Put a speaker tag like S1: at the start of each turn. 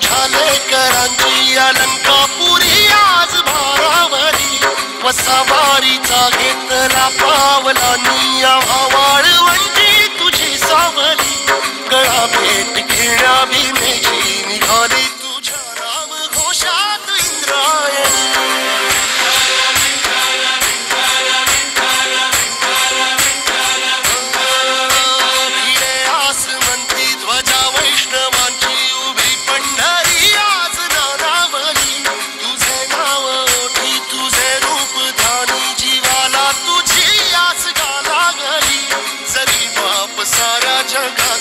S1: तुझ्या लेकरांची अलंकापुरी आज भारावरी वसावारीचा घेतला निया आवाळ म्हणजे तुझी सावली. गळा भेट घेण्या भीमेची निघाली तुझ्या राम घोषात ध्वजा वैष्णवा सारा जगत